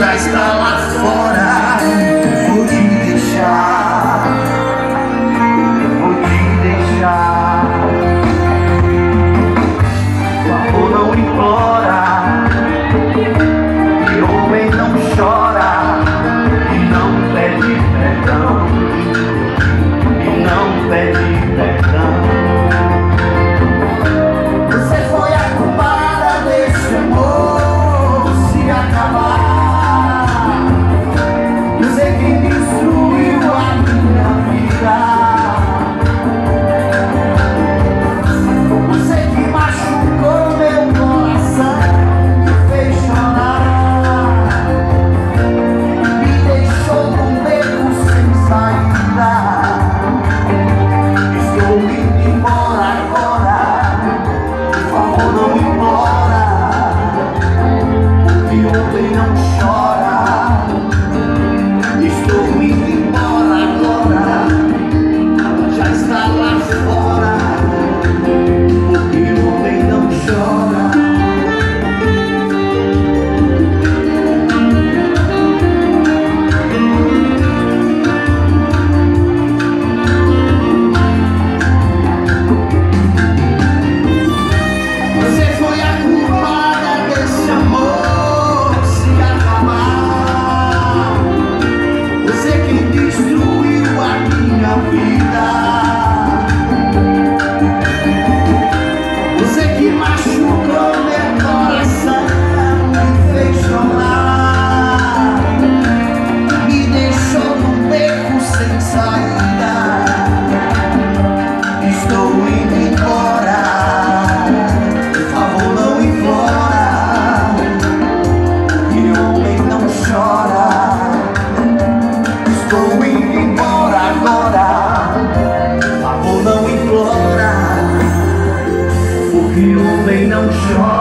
já está lá fora. Vou te deixar. Vou te deixar. O amor não implora. E homem não homem não chora.